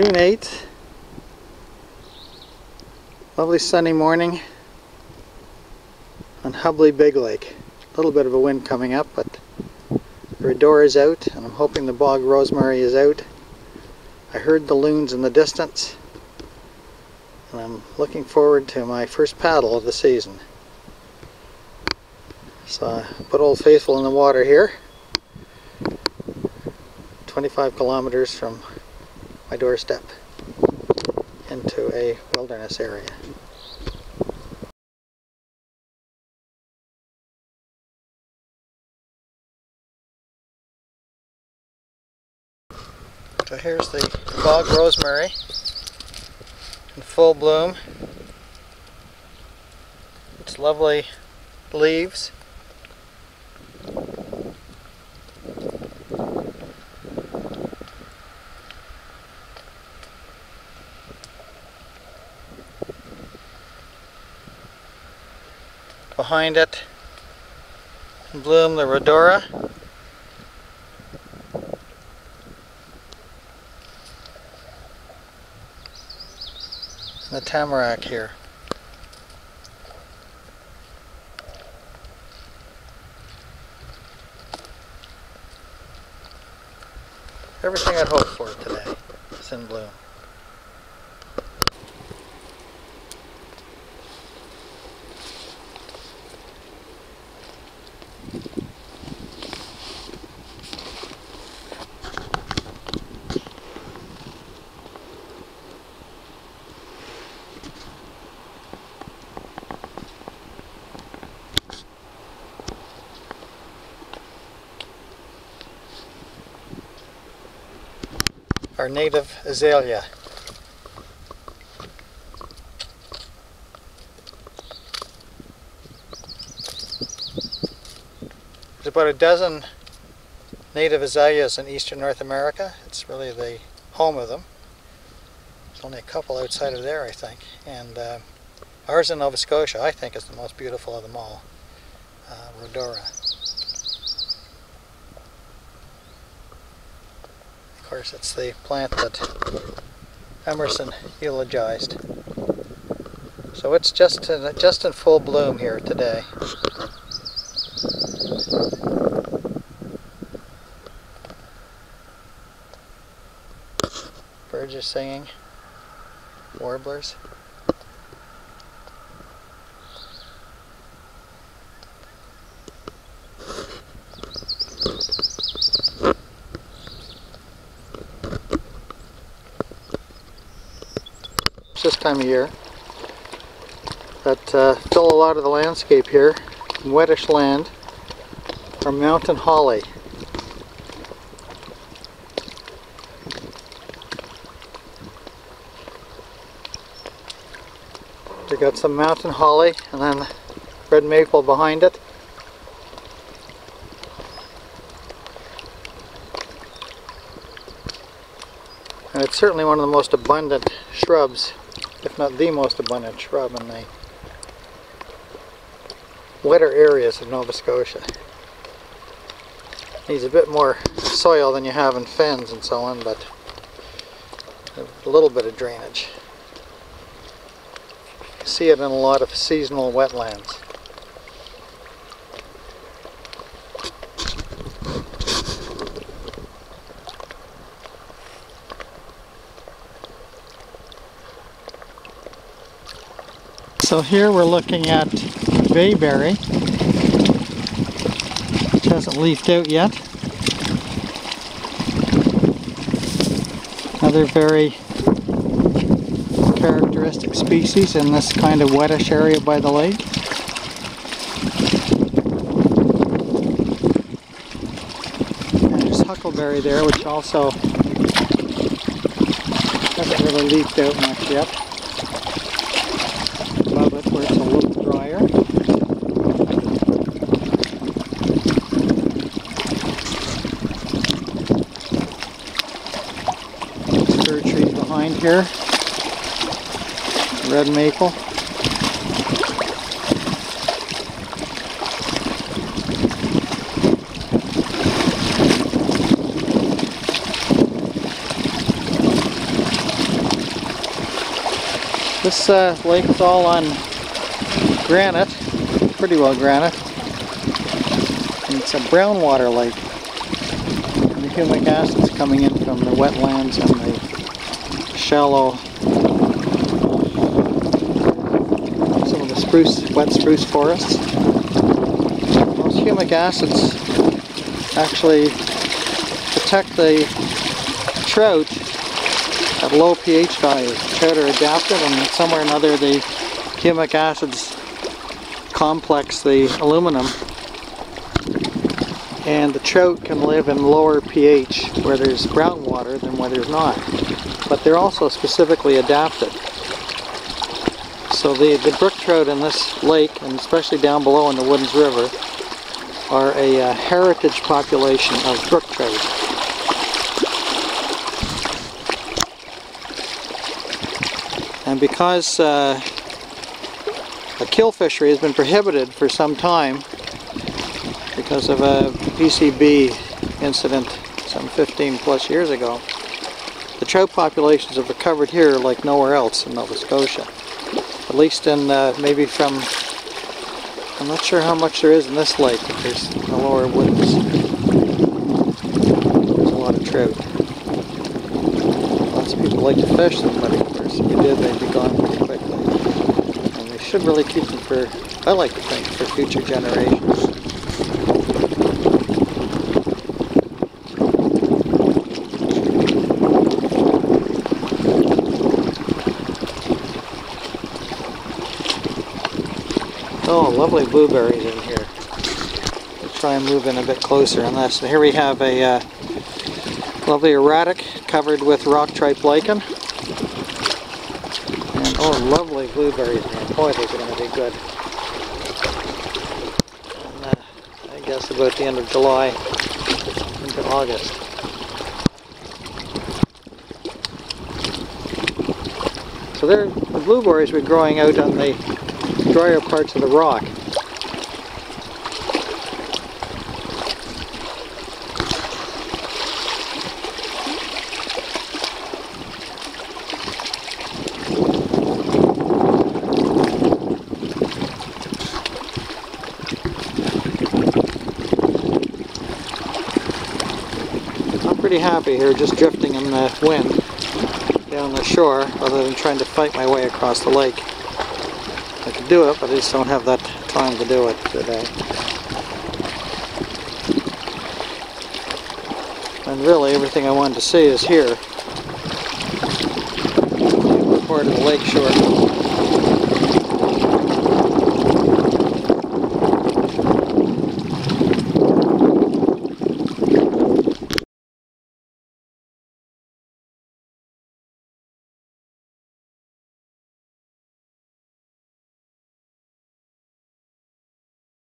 June 8th. Lovely sunny morning on Hubley Big Lake. A little bit of a wind coming up, but the Rhodora is out, and I'm hoping the bog rosemary is out. I heard the loons in the distance, and I'm looking forward to my first paddle of the season. So I put Old Faithful in the water here, 25 kilometers from my doorstep into a wilderness area. So here's the bog rosemary in full bloom. Its lovely leaves. Behind it, bloom the Rhodora. the tamarack here. Everything I'd hoped for today is in bloom. Our native azalea. There's about a dozen native azaleas in eastern North America. It's really the home of them. There's only a couple outside of there, I think. And uh, ours in Nova Scotia, I think, is the most beautiful of them all, uh, Rhodora. Course, it's the plant that Emerson eulogized. So it's just in, just in full bloom here today. Birds are singing, warblers. This time of year that uh, fill a lot of the landscape here, wettish land, are mountain holly. We got some mountain holly and then red maple behind it. And it's certainly one of the most abundant shrubs if not the most abundant shrub in the wetter areas of Nova Scotia. Needs a bit more soil than you have in fens and so on, but a little bit of drainage. See it in a lot of seasonal wetlands. So here we're looking at bayberry, which hasn't leafed out yet. Another very characteristic species in this kind of wettish area by the lake. And there's huckleberry there, which also hasn't really leafed out much yet. Here. Red maple. This uh, lake is all on granite, pretty well granite. And it's a brown water lake. And the humic acid's coming in from the wetlands and the shallow, some of the spruce, wet spruce forests. Those humic acids actually protect the trout at low pH values. Trout are adapted and somewhere or another the humic acids complex the aluminum and the trout can live in lower pH where there's groundwater than where there's not. But they're also specifically adapted. So the, the brook trout in this lake, and especially down below in the Woodens River, are a uh, heritage population of brook trout. And because uh, a kill fishery has been prohibited for some time because of a PCB incident some 15 plus years ago, the trout populations have recovered here like nowhere else in Nova Scotia. At least in uh, maybe from, I'm not sure how much there is in this lake, but there's the lower woods. There's a lot of trout. Lots of people like to fish them, but of course if we did they'd be gone pretty quickly. And we should really keep them for, I like to think, for future generations. Oh, lovely blueberries in here. Let's try and move in a bit closer on this. Here we have a uh, lovely erratic covered with rock tripe lichen. And oh, lovely blueberries, man. Boy, they're going to be good. And, uh, I guess about the end of July into August. So there, the blueberries were growing out on the drier parts of the rock. I'm pretty happy here just drifting in the wind down the shore rather than trying to fight my way across the lake. Do it, but I just don't have that time to do it today. And really, everything I wanted to see is here. Part of the lake shore.